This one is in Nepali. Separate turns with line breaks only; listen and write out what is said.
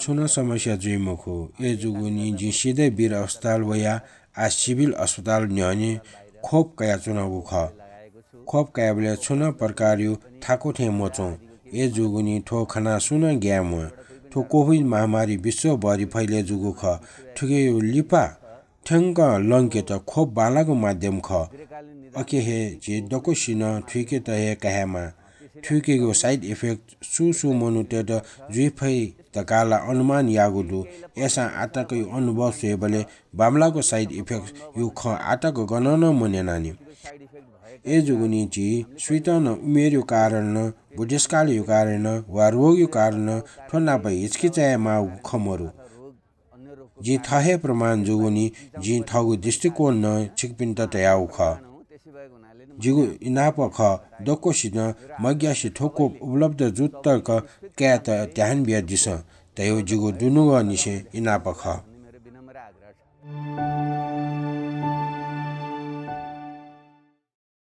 छुन समस्या जुइमुखु ए जुगुनी जी सीधे वीर अस्पताल वया आ सिभिल अस्पताल न्यने खोप कया चुनाव ख। खोप कया बले छुन प्रकार यु थाको ठे मोचो। ए जुगुनी ठो खना सुन ग्याम ठो कोभिड महामारी विश्वभरि फैले जुगु ख। ठुके यो लिपा ठ्याङ्क लङ्के त खोप बालाको माध्यम ख। अके हे जे डको सिन ठुके त हे कहेमा ठुकेको साइड इफेक्ट सु सु मनु ते त जुइफै त काला अनुमान यागुदु ऐसा आटाको अनुभव से बले बामलाको साइड इफेक्ट यु ख आटाको गणन मने नानी। ए जुगुनी ची स्वीतन उमेर यो कारण बुढेसकाल यो कारण वा रोग यो कारण ठोना पै हिचकिचाय मा खमरु। जी थाहे प्रमाण जुगुनी जी ठगु दृष्टिकोण न छिकपिन्त तयाउ जिगु इनाप ख दकोसिन मग्यासी ठोको उपलब्ध जुत्त क क्या त त्याहन बिया दिस तयो जिगु दुनु निसे इनाप ख